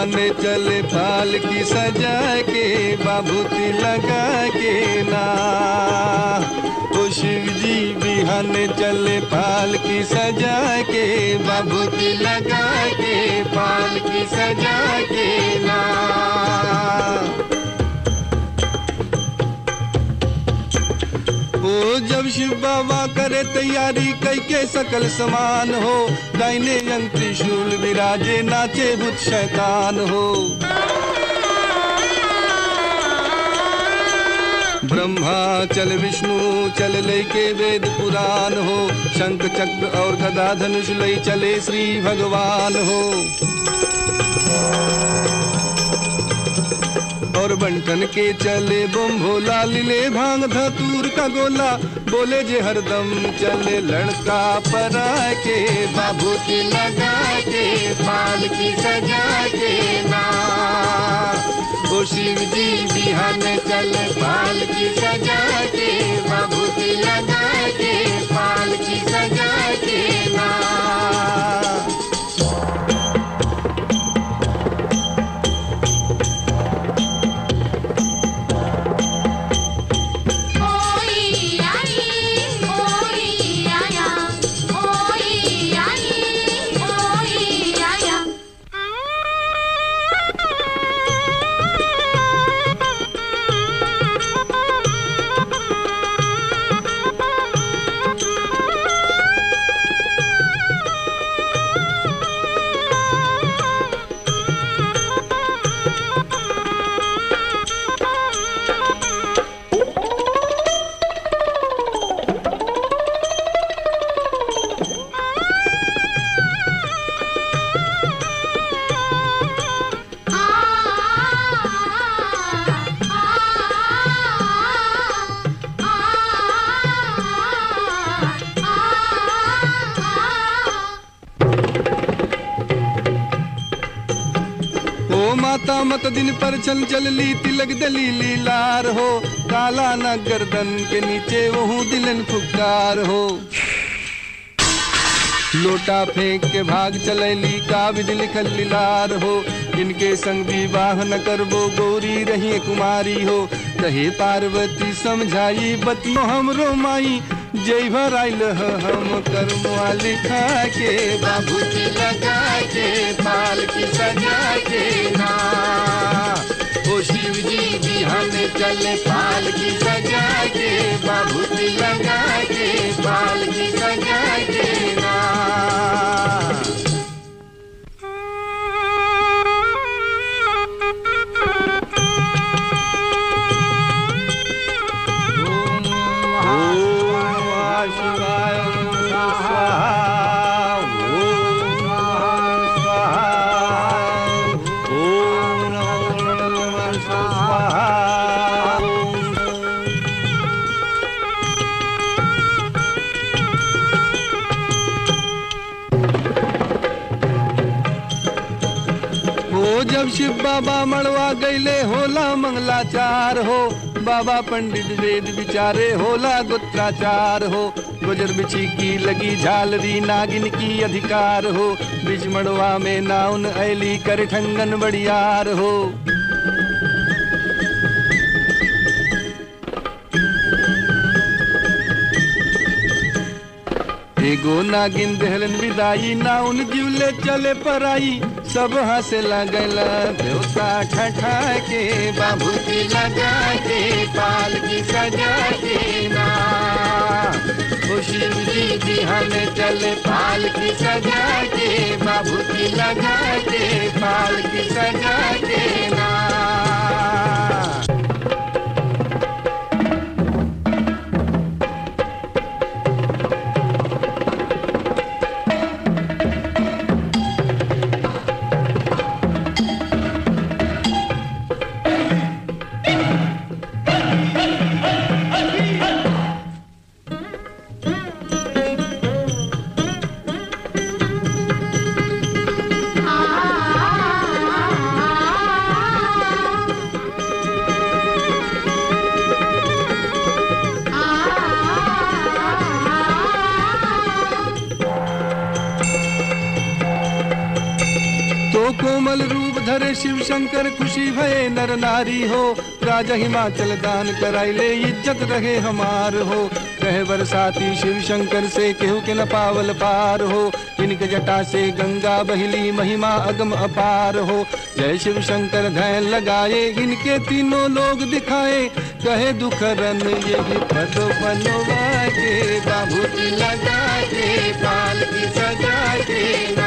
शिव चल पाल की सजा के, बाबूती लगा के ना। तो शिव जी बिहाने चल पाल की सजा के, बाबूती लगा के पाल की सजा के शिव बाबा करे तैयारी कई के सकल समान हो। दाहिने अंग त्रिशूल विराजे, नाचे भूत शैतान हो। ब्रह्मा, चल विष्णु, चल लय के वेद पुराण हो। शंख चक्र और गदा धनुष लय चले श्री भगवान हो। और बंटन के चले बम भोला, लिले भाँग धतूर का गोला। बोले जे हरदम चले लड़का परा के बाबूती लगा के पाल की सजा के ना। शिव जी बिहान चले पाल की सजा के बाबूती लगा के पाल की सजा के ना। माता मत दिन पर चल चल ली तिलक दलीली लार हो। काला न गर्दन के नीचे वहू दिलन फुकार हो। लोटा फेंक के भाग चलैली का विधि लिखल लीलार हो। इनके संग विवाह न करबो गौरी रही कुमारी हो। कहे पार्वती समझाई बतियो हमरो माई। जय भर आइल हम कर्मवा लिखा के बाबू बाबूजी लगा के पाल की सजा के ना। ओ शिव जी भी हम चले पाल की सजा के, बाबूजी लगा जब शिव बाबा मड़वा गैले होला मंगलाचार हो। बाबा पंडित वेद बिचारे होला गुत्राचार हो। गुजर बिछी की लगी झालरी, नागिन की अधिकार हो। बिज मड़वा में नाउन ऐली, कर ठंगन बड़ियार हो। एगो नागिन दहलन विदाई नाउन जीवले चले पराई। सब हंसे लगल देवता ठठा के बाबूजी लगा के पाल की सजा के ना। शिव जी बिहान चले पाल की सजा के बाबूजी लगा के पाल की सजा के ना। कोमल रूप धरे शिव शंकर, खुशी भये नर नारी हो। राजा हिमाचल दान कराई ले, इज़्ज़त रहे हमार हो। कहे बरसाती शिव शंकर से केहू के न पावल पार हो। इनके जटा से गंगा, बहली, महिमा, अगम अपार हो। जय शिव शंकर धैन लगाए, इनके तीनों लोग दिखाए। कहे दुखरन, यही पद बनवा के बाबूती लगा के पाल की सजा के।